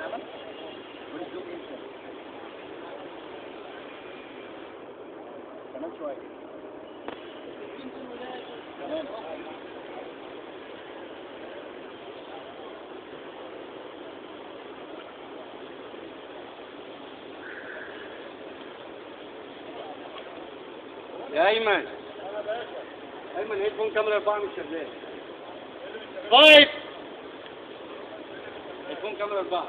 halen. Maar Ja, iemand. Hey man, headphone camera van mij Headphone camera.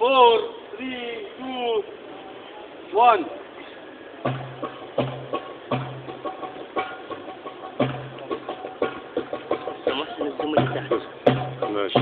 4 3 2 1 ماشي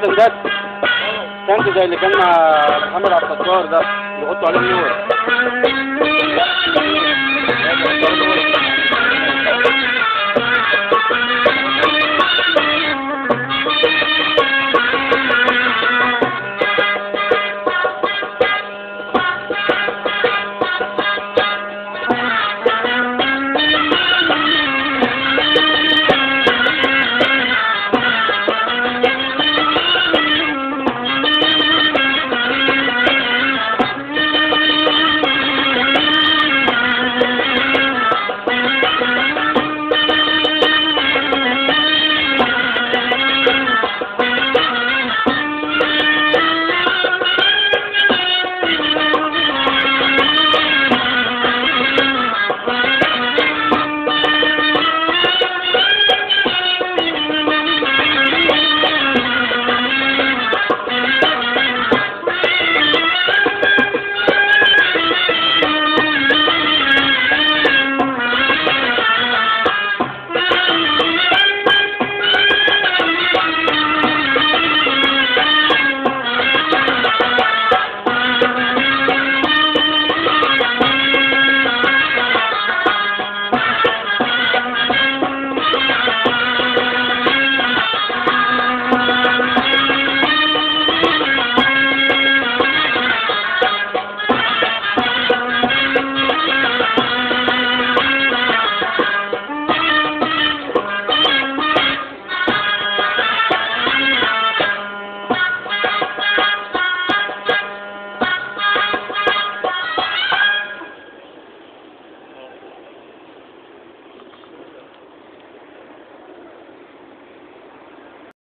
احنا عندنا ستاندات ستاند زي اللي كان مع محمد عبد الستار ده بيحطوا عليه النور